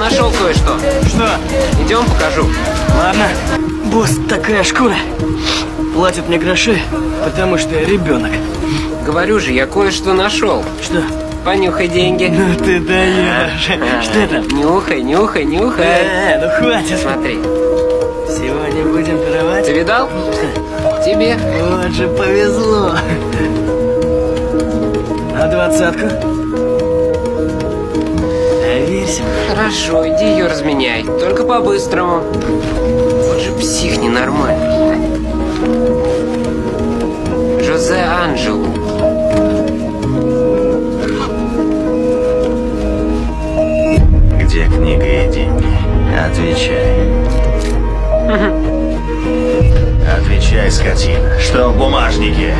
нашел кое-что. Что? Идем покажу. Ладно. Босс, такая шкура. Платит мне гроши, потому что я ребенок. Говорю же, я кое-что нашел. Что? Понюхай деньги. Ну ты даешь. Что там? Нюхай, нюхай, нюхай. Э, ну хватит. Смотри. Сегодня будем пировать. Ты видал? Тебе. Вот же повезло. А двадцатку? Мне. Хорошо, иди ее разменяй. Только по-быстрому. Вот же псих ненормальный. Жозе Анджелу. Где книга и деньги? Отвечай. Отвечай, скотина. Что в бумажнике?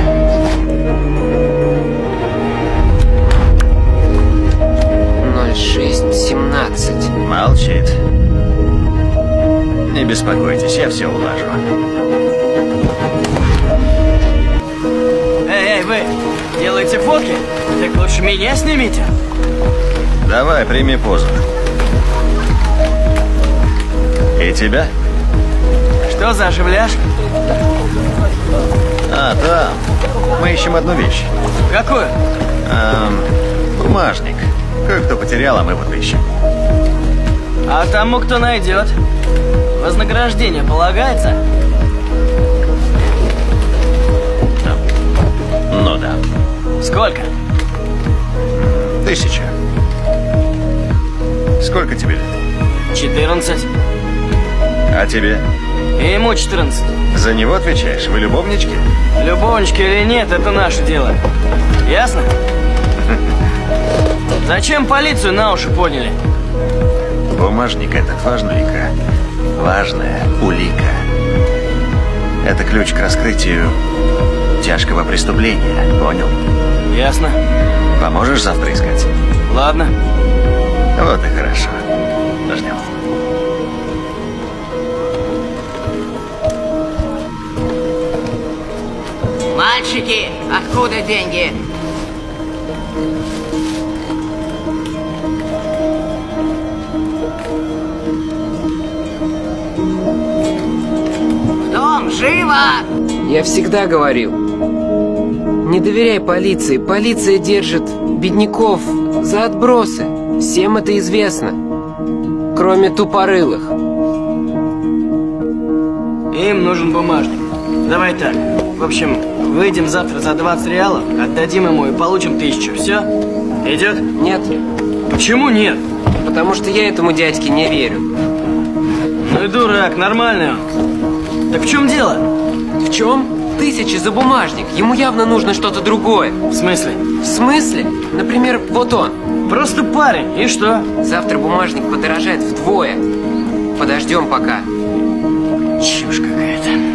Беспокойтесь, я все улажу. Эй, эй, вы делаете фотки? Так лучше меня снимите. Давай, прими позу. И тебя? Что за оживляшка? А, там. Мы ищем одну вещь. Какую? Эм, бумажник. Кое-кто потерял, а мы вот ищем. А тому, кто найдет. Вознаграждение полагается? Ну да. Сколько? Тысяча. Сколько тебе лет? 14. А тебе? И ему 14. За него отвечаешь? Вы любовнички? Любовнички или нет, это наше дело. Ясно? Зачем полицию на уши подняли? Бумажник этот важная. Важная улика. Это ключ к раскрытию тяжкого преступления. Понял? Ясно. Поможешь завтра искать? Ладно. Вот и хорошо. Ждем. Мальчики, откуда деньги? Живо! Я всегда говорил. Не доверяй полиции. Полиция держит бедняков за отбросы. Всем это известно. Кроме тупорылых. Им нужен бумажник. Давай так. В общем, выйдем завтра за 20 реалов, отдадим ему и получим тысячу. Все? Идет? Нет, Почему нет? потому что я этому дядьке не верю. Ну и дурак, нормальный он. Так в чем дело? В чем? Тысячи за бумажник. Ему явно нужно что-то другое. В смысле? В смысле? Например, вот он. Просто парень, и что? Завтра бумажник подорожает вдвое. Подождем пока. Чушь какая-то.